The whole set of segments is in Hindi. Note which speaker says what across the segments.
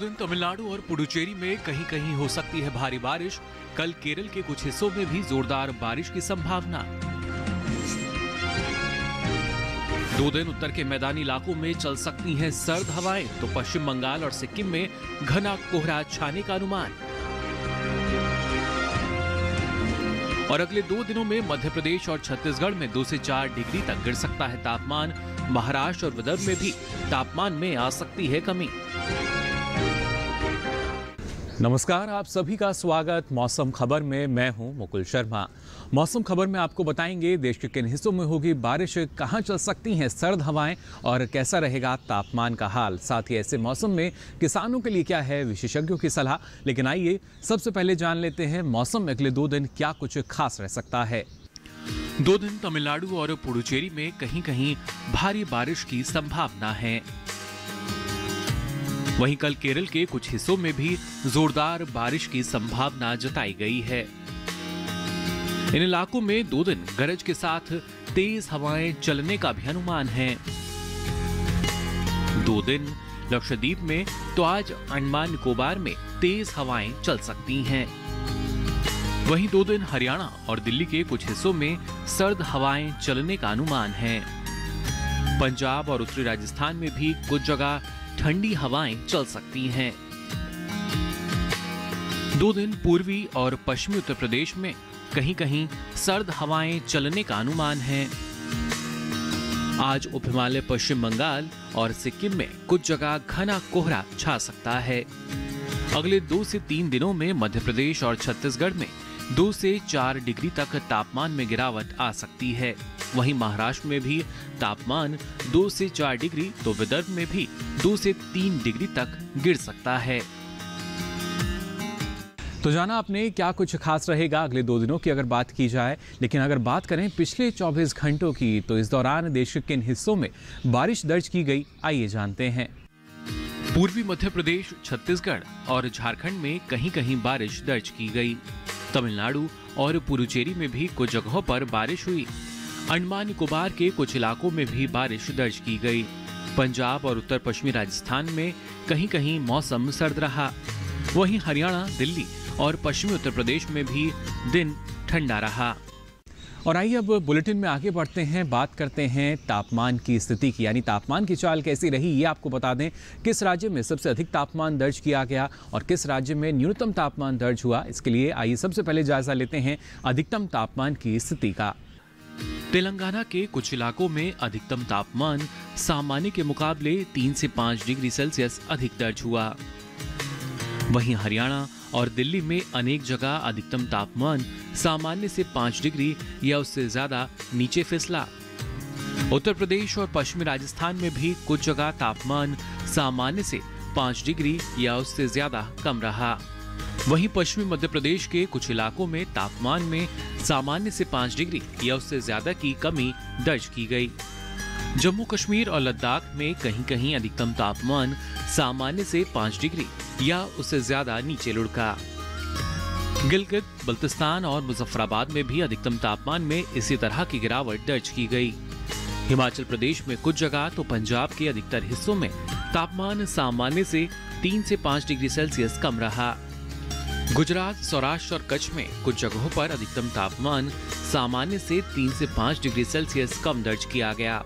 Speaker 1: दिन तमिलनाडु और पुडुचेरी में कहीं कहीं हो सकती है भारी बारिश। कल केरल के कुछ हिस्सों में भी जोरदार बारिश की संभावना। दो दिन उत्तर के मैदानी इलाकों में चल सकती हैं सर्द हवाएँ तो पश्चिम बंगाल और सिक्किम में घना कोहरा छाने का अनुमान। और अगले दो दिनों में मध्य प्रदेश और छत्तीसगढ़ में दो से चार डिग्री तक गिर सकता है तापमान। महाराष्ट्र और विदर्भ में भी तापमान में आ सकती है कमी। नमस्कार, आप सभी का स्वागत मौसम खबर में। मैं हूँ मुकुल शर्मा। मौसम खबर में आपको बताएँगे, देश के किन हिस्सों में होगी बारिश, कहाँ चल सकती हैं सर्द हवाएँ और कैसा रहेगा तापमान का हाल। साथ ही ऐसे मौसम में किसानों के लिए क्या है, विशेषज्ञों की सलाह। लेकिन आइए, सबसे पहले जान लेते हैं मौसम अगले दो दिन क्या कुछ खास रह सकता है। दो दिन तमिलनाडु और पुडुचेरी में कहीं कहीं भारी बारिश की संभावना है। वहीं कल केरल के कुछ हिस्सों में भी जोरदार बारिश की संभावना जताई गई है। इन इलाकों में दो दिन गरज के साथ तेज हवाएँ चलने का भी अनुमान है। दो दिन लक्षद्वीप में तो आज अंडमान निकोबार में तेज हवाएँ चल सकती हैं। वहीं दो दिन हरियाणा और दिल्ली के कुछ हिस्सों में सर्द हवाएँ चलने का अनुमान है। पंजाब और उत्तरी राजस्थान में भी कुछ जगह ठंडी हवाएँ चल सकती हैं। दो दिन पूर्वी और पश्चिमी उत्तर प्रदेश में कहीं कहीं सर्द हवाएँ चलने का अनुमान है। आज उप हिमालय पश्चिम बंगाल और सिक्किम में कुछ जगह घना कोहरा छा सकता है। अगले दो से तीन दिनों में मध्य प्रदेश और छत्तीसगढ़ में दो से चार डिग्री तक तापमान में गिरावट आ सकती है। वहीं महाराष्ट्र में भी तापमान दो से चार डिग्री तो विदर्भ में भी दो से तीन डिग्री तक गिर सकता है। तो जाना आपने क्या कुछ खास रहेगा अगले दो दिनों की अगर बात की जाए, लेकिन अगर बात करें पिछले 24 घंटों की तो इस दौरान देश के किन हिस्सों में बारिश दर्ज की गई, आइए जानते हैं। पूर्वी मध्य प्रदेश, छत्तीसगढ़ और झारखंड में कहीं कहीं बारिश दर्ज की गई। तमिलनाडु और पुडुचेरी में भी कुछ जगहों पर बारिश हुई। अंडमान निकोबार के कुछ इलाकों में भी बारिश दर्ज की गई। पंजाब और उत्तर पश्चिमी राजस्थान में कहीं कहीं मौसम सर्द रहा। वहीं हरियाणा, दिल्ली और पश्चिमी उत्तर प्रदेश में भी दिन ठंडा रहा। और आइए अब बुलेटिन में आगे बढ़ते हैं, बात करते हैं तापमान की स्थिति की। यानी तापमान की चाल कैसी रही, ये आपको बता दें, किस राज्य में सबसे अधिक तापमान दर्ज किया गया और किस राज्य में न्यूनतम तापमान दर्ज हुआ। इसके लिए आइए सबसे पहले जायजा लेते हैं अधिकतम तापमान की स्थिति का। तेलंगाना के कुछ इलाकों में अधिकतम तापमान सामान्य के मुकाबले तीन से पाँच डिग्री सेल्सियस अधिक दर्ज हुआ। वहीं हरियाणा और दिल्ली में अनेक जगह अधिकतम तापमान सामान्य से पाँच डिग्री या उससे ज़्यादा नीचे फिसला। उत्तर प्रदेश और पश्चिमी राजस्थान में भी कुछ जगह तापमान सामान्य से पाँच डिग्री या उससे ज़्यादा कम रहा। वहीं पश्चिमी मध्य प्रदेश के कुछ इलाकों में तापमान में सामान्य से पाँच डिग्री या उससे ज़्यादा की कमी दर्ज की गई। जम्मू कश्मीर और लद्दाख में कहीं कहीं अधिकतम तापमान सामान्य से पाँच डिग्री या उससे ज़्यादा नीचे लुढ़का। गिलगित, बल्तिस्तान और मुजफ्फराबाद में भी अधिकतम तापमान में इसी तरह की गिरावट दर्ज की गई। हिमाचल प्रदेश में कुछ जगह तो पंजाब के अधिकतर हिस्सों में तापमान सामान्य से तीन से पाँच डिग्री सेल्सियस कम रहा। गुजरात, सौराष्ट्र और कच्छ में कुछ जगहों पर अधिकतम तापमान सामान्य से तीन से पाँच डिग्री सेल्सियस कम दर्ज किया गया।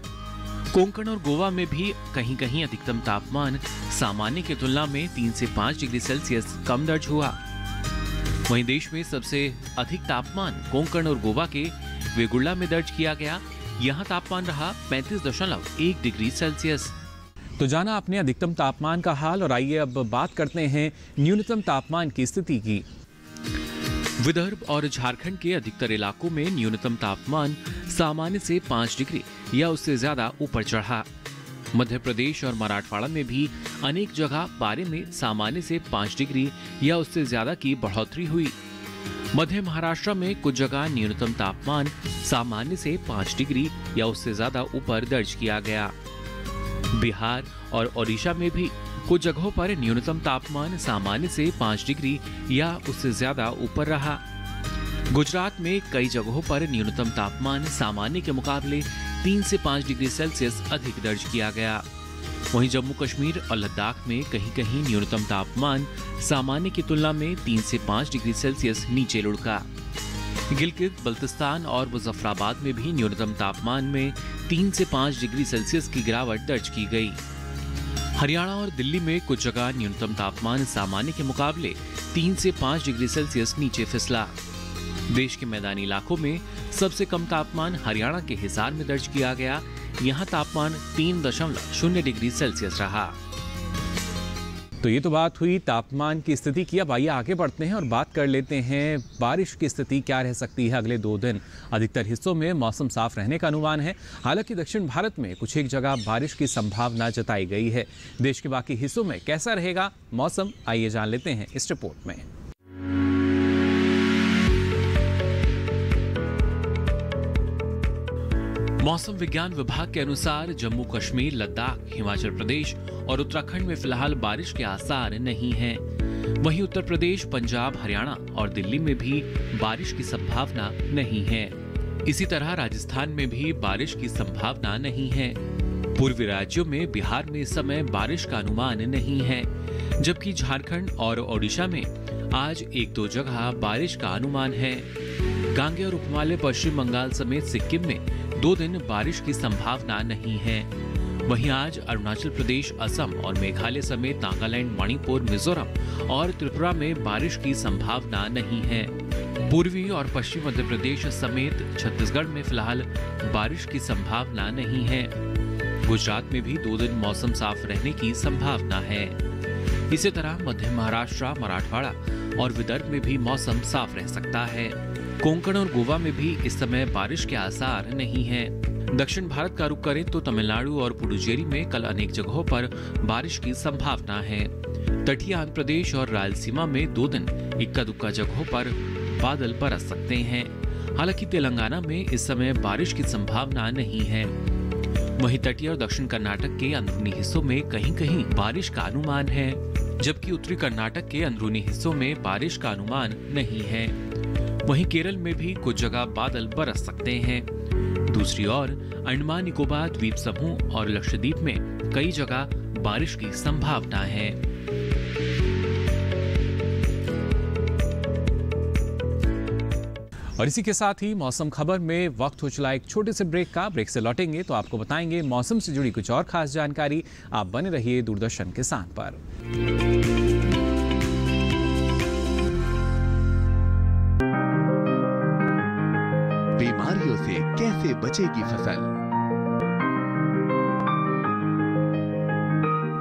Speaker 1: कोंकण और गोवा में भी कहीं कहीं अधिकतम तापमान सामान्य की तुलना में तीन से पाँच डिग्री सेल्सियस कम दर्ज हुआ। वहीं देश में सबसे अधिक तापमान कोंकण और गोवा के वेगुल्ला में दर्ज किया गया। यहाँ तापमान रहा पैंतीस दशमलव एक डिग्री सेल्सियस। तो जाना आपने अधिकतम तापमान का हाल और आइए अब बात करते हैं न्यूनतम तापमान की स्थिति की। विदर्भ और झारखंड के अधिकतर इलाकों में न्यूनतम तापमान सामान्य से पाँच डिग्री या उससे ज़्यादा ऊपर चढ़ा। मध्य प्रदेश और मराठवाड़ा में भी अनेक जगह पारे में सामान्य से पाँच डिग्री या उससे ज़्यादा की बढ़ोतरी हुई। मध्य महाराष्ट्र में कुछ जगह न्यूनतम तापमान सामान्य से पाँच डिग्री या उससे ज़्यादा ऊपर दर्ज किया गया। बिहार और ओडिशा में भी कुछ जगहों पर न्यूनतम तापमान सामान्य से पाँच डिग्री या उससे ज़्यादा ऊपर रहा। गुजरात में कई जगहों पर न्यूनतम तापमान सामान्य के मुकाबले तीन से पाँच डिग्री सेल्सियस अधिक दर्ज किया गया। वहीं जम्मू कश्मीर और लद्दाख में कहीं कहीं न्यूनतम तापमान सामान्य की तुलना में तीन से पाँच डिग्री सेल्सियस नीचे लुढ़का। गिलगित, बल्तिस्तान और मुजफ्फराबाद में भी न्यूनतम तापमान में तीन से पाँच डिग्री सेल्सियस की गिरावट दर्ज की गई। हरियाणा और दिल्ली में कुछ जगह न्यूनतम तापमान सामान्य के मुकाबले तीन से पाँच डिग्री सेल्सियस नीचे फिसला। देश के मैदानी इलाकों में सबसे कम तापमान हरियाणा के हिसार में दर्ज किया गया। यहाँ तापमान तीन दशमलव शून्य डिग्री सेल्सियस रहा। तो ये तो बात हुई, तापमान की स्थिति की। अब आइए आगे बढ़ते हैं और बात कर लेते हैं, बारिश की स्थिति क्या रह सकती है अगले दो दिन? अधिकतर हिस्सों में मौसम साफ़ रहने का अनुमान है। हालाँकि दक्षिण भारत में कुछ एक जगह बारिश की संभावना जताई गई है। देश के बाकी हिस्सों में कैसा रहेगा, मौसम, आइए जान लेते हैं इस रिपोर्ट में। मौसम विज्ञान विभाग के अनुसार जम्मू कश्मीर, लद्दाख, हिमाचल प्रदेश और उत्तराखंड में फ़िलहाल बारिश के आसार नहीं हैं। वहीं उत्तर प्रदेश, पंजाब, हरियाणा और दिल्ली में भी बारिश की संभावना नहीं है। इसी तरह राजस्थान में भी बारिश की संभावना नहीं है। पूर्वी राज्यों में बिहार में इस समय बारिश का अनुमान नहीं है। जबकि झारखंड और ओडिशा में आज एक दो जगह बारिश का अनुमान है। गांगे और उपमालय पश्चिम बंगाल समेत सिक्किम में दो दिन बारिश की संभावना नहीं है। वहीं आज अरुणाचल प्रदेश, असम और मेघालय समेत नागालैंड, मणिपुर, मिजोरम और त्रिपुरा में बारिश की संभावना नहीं है। पूर्वी और पश्चिम मध्य प्रदेश समेत छत्तीसगढ़ में फ़िलहाल बारिश की संभावना नहीं है। गुजरात में भी दो दिन मौसम साफ़ रहने की संभावना है। इसी तरह मध्य महाराष्ट्र, मराठवाड़ा और विदर्भ में भी मौसम साफ़ रह सकता है। कोंकण और गोवा में भी इस समय बारिश के आसार नहीं हैं। दक्षिण भारत का रुख करें तो तमिलनाडु और पुडुचेरी में कल अनेक जगहों पर बारिश की संभावना है। तटीय आंध्र प्रदेश और रायलसीमा में दो दिन इक्का दुक्का जगहों पर बादल बरस सकते हैं। हालाँकि तेलंगाना में इस समय बारिश की संभावना नहीं है। वहीं तटीय और दक्षिण कर्नाटक के अंदरूनी हिस्सों में कहीं कहीं बारिश का अनुमान है, जबकि उत्तरी कर्नाटक के अंदरूनी हिस्सों में बारिश का अनुमान नहीं है। वहीं केरल में भी कुछ जगह बादल बरस सकते हैं। दूसरी ओर, अंडमान, निकोबार, द्वीप समूह और लक्षद्वीप में कई जगह बारिश की संभावना है। और इसी के साथ ही मौसम खबर में वक्त हो चला एक छोटे से ब्रेक का। ब्रेक से लौटेंगे तो आपको बताएँगे मौसम से जुड़ी कुछ और खास जानकारी। आप बने रहिए दूरदर्शन के साथ
Speaker 2: पर। बचेगी फ़सल।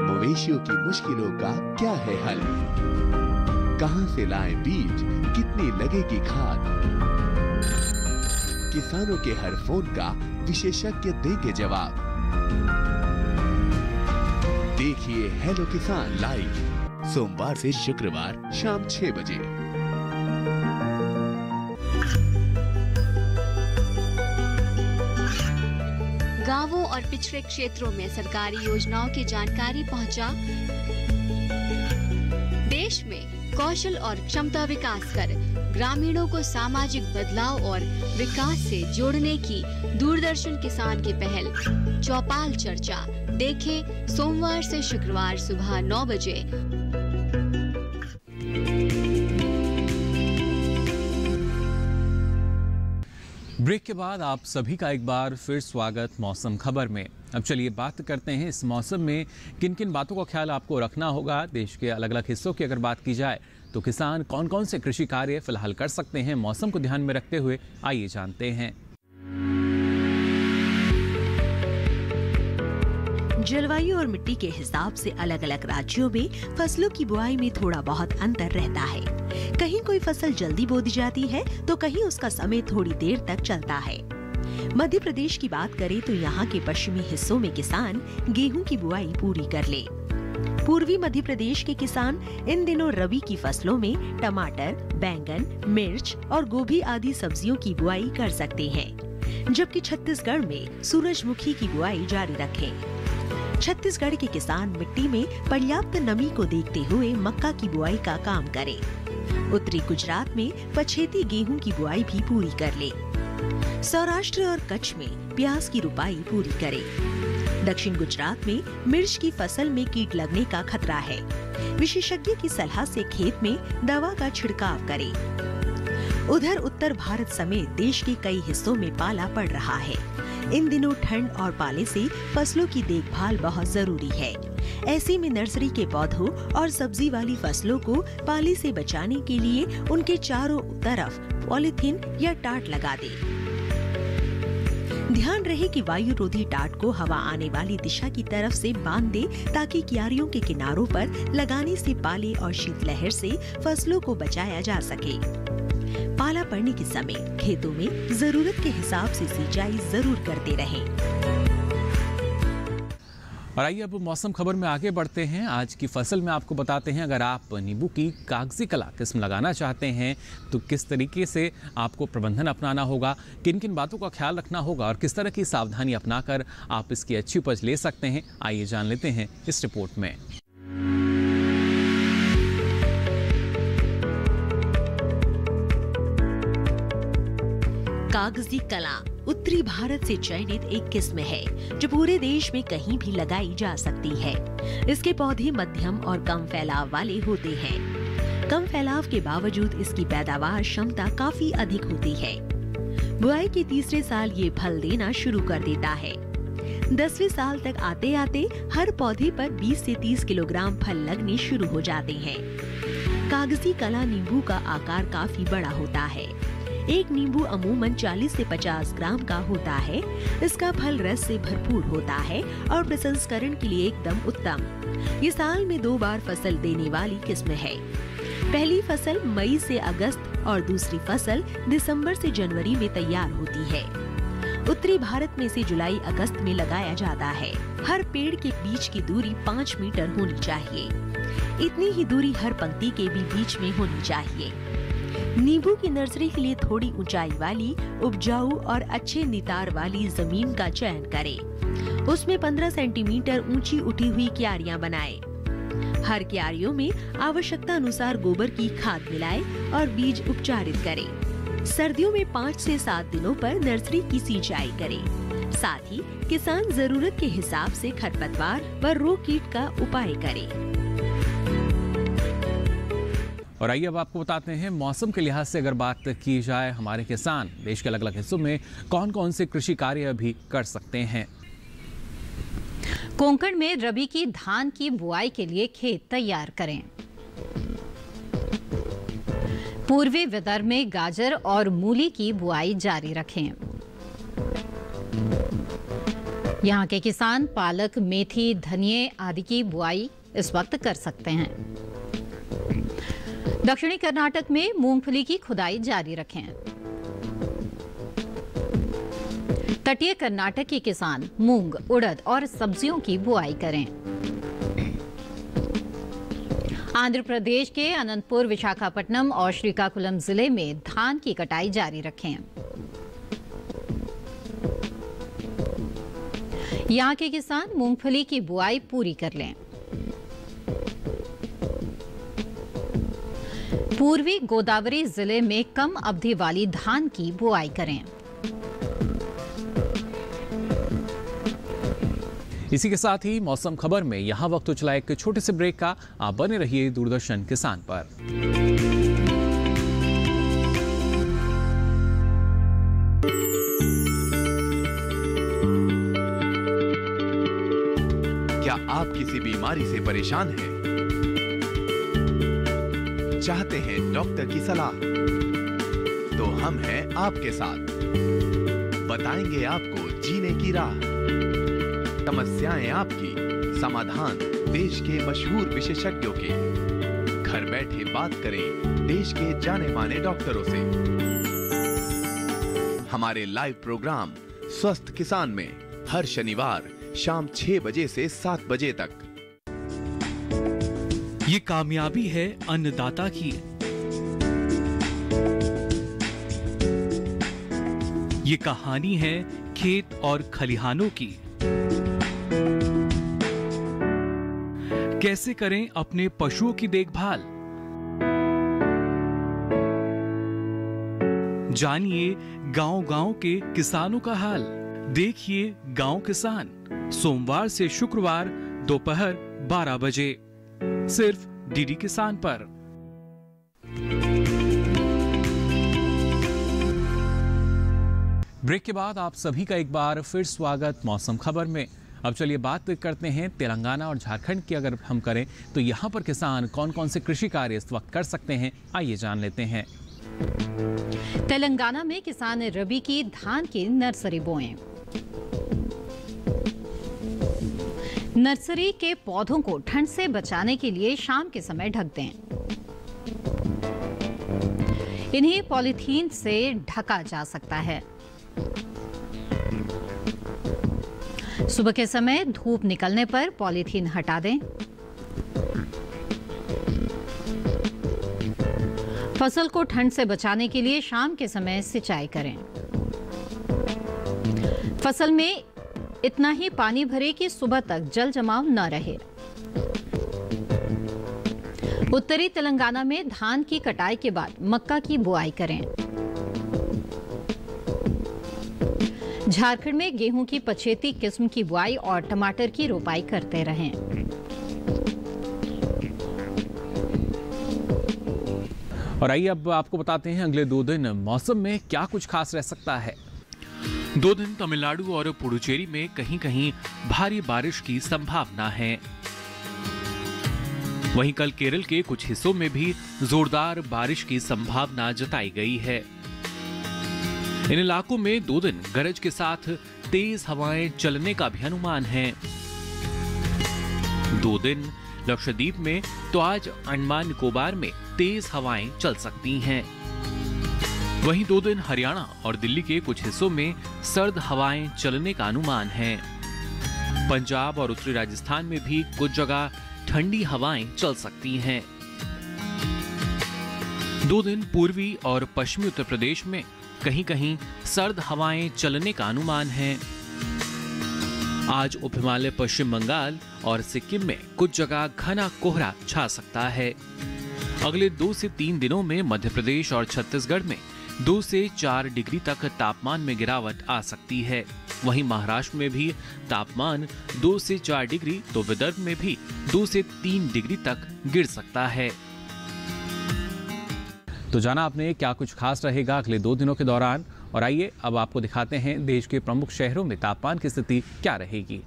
Speaker 2: मवेशियों की मुश्किलों का क्या है हल? कहाँ से लाएँ बीज? कितनी लगेगी खाद? किसानों के हर फ़ोन का विशेषज्ञ देंगे जवाब। देखिए हेलो किसान लाइव सोमवार से शुक्रवार शाम छह बजे।
Speaker 3: और पिछड़े क्षेत्रों में सरकारी योजनाओं की जानकारी पहुँचा। देश में कौशल और क्षमता विकास कर ग्रामीणों को सामाजिक बदलाव और विकास से जोड़ने की दूरदर्शन किसान की पहल। चौपाल चर्चा। देखें सोमवार से शुक्रवार सुबह नौ बजे
Speaker 1: ब्रेक के बाद आप सभी का एक बार फिर स्वागत मौसम खबर में। अब चलिए बात करते हैं इस मौसम में किन किन बातों का ख्याल आपको रखना होगा देश के अलग अलग हिस्सों की अगर बात की जाए तो किसान कौन कौन से कृषि कार्य फ़िलहाल कर सकते हैं, मौसम को ध्यान में रखते हुए आइए जानते हैं।
Speaker 4: जलवायु और मिट्टी के हिसाब से अलग अलग राज्यों में फ़सलों की बुआई में थोड़ा बहुत अंतर रहता है। कहीं कोई फ़सल जल्दी बो दी जाती है तो कहीं उसका समय थोड़ी देर तक चलता है। मध्य प्रदेश की बात करें तो यहाँ के पश्चिमी हिस्सों में किसान गेहूँ की बुआई पूरी कर ले। पूर्वी मध्य प्रदेश के किसान इन दिनों रबी की फ़सलों में टमाटर, बैंगन, मिर्च और गोभी आदि सब्जियों की बुआई कर सकते हैं, जबकि छत्तीसगढ़ में सूरजमुखी की बुआई जारी रखें। छत्तीसगढ़ के किसान मिट्टी में पर्याप्त नमी को देखते हुए मक्का की बुआई का काम करें। उत्तरी गुजरात में पछेती गेहूँ की बुआई भी पूरी कर ले सौराष्ट्र और कच्छ में प्याज की रुपाई पूरी करें। दक्षिण गुजरात में मिर्च की फ़सल में कीट लगने का खतरा है विशेषज्ञ की सलाह से खेत में दवा का छिड़काव करें उधर उत्तर भारत समेत देश के कई हिस्सों में पाला पड़ रहा है इन दिनों ठंड और पाले से फ़सलों की देखभाल बहुत ज़रूरी है। ऐसे में नर्सरी के पौधों और सब्ज़ी वाली फ़सलों को पाले से बचाने के लिए उनके चारों तरफ़ पॉलिथीन या टाट लगा दे। ध्यान रहे कि वायु रोधी टाट को हवा आने वाली दिशा की तरफ़ से बाँध दे ताकि क्यारियों के किनारों पर लगाने से पाले और शीतलहर से फ़सलों को बचाया जा सके। पाला पड़ने के समय खेतों में ज़रूरत के हिसाब से सिंचाई ज़रूर करते रहें।
Speaker 5: और आइए अब मौसम खबर में आगे बढ़ते हैं आज की फ़सल में आपको बताते हैं, अगर आप नींबू की कागज़ी कला किस्म लगाना चाहते हैं तो किस तरीके से आपको प्रबंधन अपनाना होगा किन किन बातों का ख्याल रखना होगा, और किस तरह की सावधानी अपनाकर आप इसकी अच्छी उपज ले सकते हैं, आइए जान लेते हैं इस रिपोर्ट में
Speaker 4: कागज़ी कला उत्तरी भारत से चयनित एक किस्म है, जो पूरे देश में कहीं भी लगाई जा सकती है। इसके पौधे मध्यम और कम फैलाव वाले होते हैं। कम फैलाव के बावजूद इसकी पैदावार क्षमता काफ़ी अधिक होती है। बुआई के तीसरे साल ये फल देना शुरू कर देता है। दसवें साल तक आते आते हर पौधे पर 20 से 30 किलोग्राम फल लगने शुरू हो जाते हैं। कागज़ी कला नींबू का आकार काफ़ी बड़ा होता है। एक नींबू अमूमन 40 से 50 ग्राम का होता है। इसका फल रस से भरपूर होता है और प्रसंस्करण के लिए एकदम उत्तम। ये साल में दो बार फ़सल देने वाली किस्म है। पहली फ़सल मई से अगस्त और दूसरी फ़सल दिसंबर से जनवरी में तैयार होती है। उत्तरी भारत में इसे जुलाई अगस्त में लगाया जाता है। हर पेड़ के बीच की दूरी पाँच मीटर होनी चाहिए। इतनी ही दूरी हर पंक्ति के भी बीच में होनी चाहिए। नींबू की नर्सरी के लिए थोड़ी ऊंचाई वाली, उपजाऊ और अच्छे नितार वाली ज़मीन का चयन करें। उसमें 15 सेंटीमीटर ऊँची उठी हुई क्यारियाँ बनाएँ। हर क्यारियों में आवश्यकता अनुसार गोबर की खाद मिलाएँ और बीज उपचारित करें सर्दियों में पाँच से सात दिनों पर नर्सरी की सिंचाई करें साथ ही किसान ज़रूरत के हिसाब से खरपतवार व रोग कीट का उपाय करें
Speaker 5: और आइए अब आपको बताते हैं मौसम के लिहाज से अगर बात की जाए हमारे किसान, देश के अलग अलग हिस्सों में कौन कौन से कृषि कार्य भी कर सकते हैं?
Speaker 6: कोंकण में रबी की धान की बुआई के लिए खेत तैयार करें। पूर्वी विदर्भ में गाजर और मूली की बुआई जारी रखें। यहाँ के किसान पालक, मेथी धनिए आदि की बुआई इस वक्त कर सकते हैं। दक्षिणी कर्नाटक में मूंगफली की खुदाई जारी रखें। तटीय कर्नाटक के किसान मूंग, उड़द और सब्जियों की बुआई करें। आंध्र प्रदेश के अनंतपुर, विशाखापट्टनम और श्रीकाकुलम ज़िले में धान की कटाई जारी रखें। यहाँ के किसान मूंगफली की बुआई पूरी कर लें। पूर्वी गोदावरी ज़िले में कम अवधि वाली धान की बुआई करें।
Speaker 5: इसी के साथ ही मौसम खबर में यहाँ वक्त तो चला एक छोटे से ब्रेक का। आप बने रहिए दूरदर्शन किसान पर।
Speaker 2: क्या आप किसी बीमारी से परेशान हैं? चाहते हैं डॉक्टर की सलाह। तो हम हैं आपके साथ। बताएँगे आपको जीने की राह। समस्याएँ आपकी, समाधान देश के मशहूर विशेषज्ञों के। घर बैठे बात करें देश के जाने माने डॉक्टरों से। हमारे लाइव प्रोग्राम, स्वस्थ किसान में, हर शनिवार शाम छह बजे से सात बजे तक।
Speaker 1: ये कामयाबी है अन्नदाता की। ये कहानी है खेत और खलिहानों की। कैसे करें अपने पशुओं की देखभाल? जानिए गांव-गांव के किसानों का हाल। देखिए गाँव किसान। सोमवार से शुक्रवार, दोपहर 12 बजे। सिर्फ़ डीडी किसान पर।
Speaker 5: ब्रेक के बाद आप सभी का एक बार फिर स्वागत मौसम खबर में। अब चलिए बात करते हैं तेलंगाना और झारखंड की अगर हम करें तो यहाँ पर किसान कौन कौन से कृषि कार्य इस वक्त कर सकते हैं आइए जान लेते हैं।
Speaker 6: तेलंगाना में किसान रबी की धान की नर्सरी बोएँ। नर्सरी के पौधों को ठंड से बचाने के लिए शाम के समय ढक दें इन्हें पॉलीथीन से ढका जा सकता है। सुबह के समय धूप निकलने पर पॉलीथीन हटा दें। फ़सल को ठंड से बचाने के लिए शाम के समय सिंचाई करें। फ़सल में इतना ही पानी भरे कि सुबह तक जल जमाव न रहे। उत्तरी तेलंगाना में धान की कटाई के बाद मक्का की बुआई करें। झारखंड में गेहूँ की पछेती किस्म की बुआई और टमाटर की रोपाई करते रहें।
Speaker 5: और आइए अब आपको बताते हैं अगले दो दिन मौसम में क्या कुछ खास रह सकता है।
Speaker 1: दो दिन तमिलनाडु और पुडुचेरी में कहीं कहीं भारी बारिश की संभावना है। वहीं कल केरल के कुछ हिस्सों में भी जोरदार बारिश की संभावना जताई गई है। इन इलाकों में दो दिन गरज के साथ तेज हवाएँ चलने का भी अनुमान है। दो दिन लक्षद्वीप में तो आज अंडमान निकोबार में तेज हवाएँ चल सकती हैं। वहीं दो दिन हरियाणा और दिल्ली के कुछ हिस्सों में सर्द हवाएँ चलने का अनुमान है। पंजाब और उत्तरी राजस्थान में भी कुछ जगह ठंडी हवाएँ चल सकती हैं। दो दिन पूर्वी और पश्चिमी उत्तर प्रदेश में कहीं कहीं सर्द हवाएँ चलने का अनुमान है। आज उप हिमालय पश्चिम बंगाल और सिक्किम में कुछ जगह घना कोहरा छा सकता है। अगले दो से तीन दिनों में मध्य प्रदेश और छत्तीसगढ़ में दो से चार डिग्री तक तापमान में गिरावट आ सकती है। वहीं महाराष्ट्र में भी तापमान दो से चार डिग्री तो विदर्भ में भी दो से तीन डिग्री तक गिर सकता है।
Speaker 5: तो जाना आपने क्या कुछ खास रहेगा अगले दो दिनों के दौरान? और आइए, अब आपको दिखाते हैं देश के प्रमुख शहरों में तापमान की स्थिति क्या रहेगी।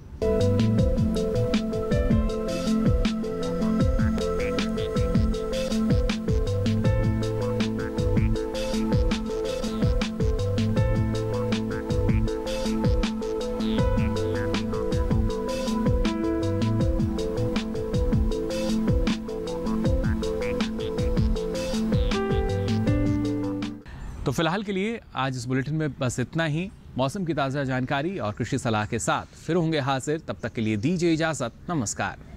Speaker 5: फ़िलहाल के लिए आज इस बुलेटिन में बस इतना ही। मौसम की ताज़ा जानकारी और कृषि सलाह के साथ। फिर होंगे हाजिर। तब तक के लिए दीजिए इजाज़त। नमस्कार।